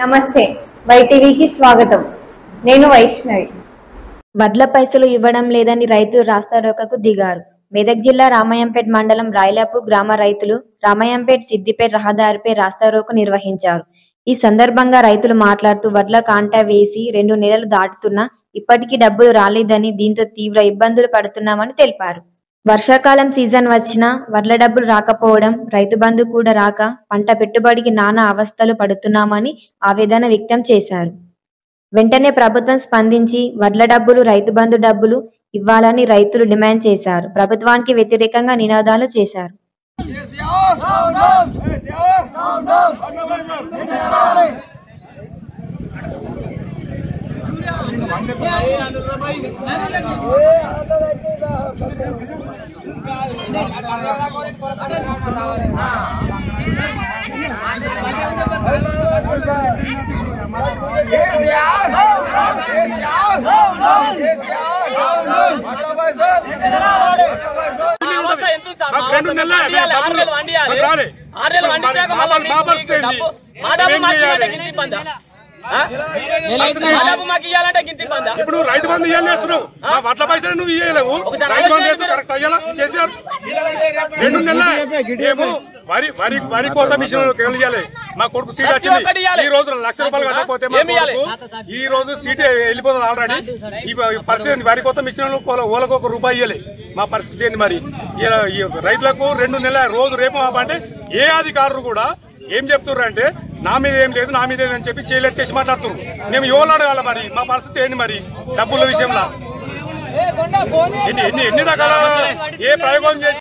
నమస్తే వైటీవీకి స్వాగతం. నేను వైష్ణవి. వడ్ల పైసలు ఇవ్వడం లేదని రైతులు రాస్తారోకకు దిగారు. మెదక్ జిల్లా రామయంపేట్ మండలం రాయలాపు గ్రామ రైతులు రామయంపేట్ సిద్దిపేట్ రహదారిపై రాస్తారోకు నిర్వహించారు. ఈ సందర్భంగా రైతులు మాట్లాడుతూ వడ్ల కాంటా వేసి రెండు నెలలు దాటుతున్నా ఇప్పటికీ డబ్బులు రాలేదని దీంతో తీవ్ర ఇబ్బందులు పడుతున్నామని తెలిపారు. వర్షాకాలం సీజన్ వచ్చినా వడ్ల డబ్బులు రాకపోవడం రైతు బంధు కూడా రాక పంట పెట్టుబడికి నానా అవస్థలు పడుతున్నామని ఆవేదన వ్యక్తం చేశారు. వెంటనే ప్రభుత్వం స్పందించి వడ్ల డబ్బులు రైతు బంధు డబ్బులు ఇవ్వాలని రైతులు డిమాండ్ చేశారు. ప్రభుత్వానికి వ్యతిరేకంగా నినాదాలు చేశారు. రెండు నెలలే ఆరు నెలలు వండియాలి ఆరు నెలలు వండించాక మళ్ళీ మా డబ్బు మాట్లాడే డబ్బు ఆ? మా డబ్బు మాకు ఇవ్వాలంటే గింత ఇబ్బందా ఇప్పుడు రైతు బంధు ఇవ్వాలి వేస్తున్నావు మా వడ్ల పైసలు నువ్వు ఇవ్వలేవు రైతు బంధు వేస్తే కరెక్ట్ అయ్యాలా? కేసీఆర్? రెండు నెలలే ఏమో వరి వరి వరి కోత మిషన్ ఇవ్వాలి మా కొడుకు సీట్ వచ్చింది. ఈ రోజు లక్ష రూపాయలు కట్టకపోతే ఈ రోజు సీట్ వెళ్ళిపోతుంది ఆల్రెడీ ఈ పరిస్థితి? వరి కోత మిషన్ ఓలకు ఒక రూపాయి ఇవ్వాలి మా పరిస్థితి ఏంది మరి? రైతులకు రెండు నెలల రోజు రేపు అంటే ఏ అధికారులు కూడా ఏం చెప్తున్నారు అంటే నా మీద ఏం లేదు నా మీద అని చెప్పి చేయలేత్తేసి మాట్లాడుతున్నారు మేము ఎవరు అడగాల మరి? మా పరిస్థితి ఏంది మరి? డబ్బుల విషయంలో. ఎన్ని ఎన్ని ఎన్ని రకాల ఏ ప్రయోగం చేసి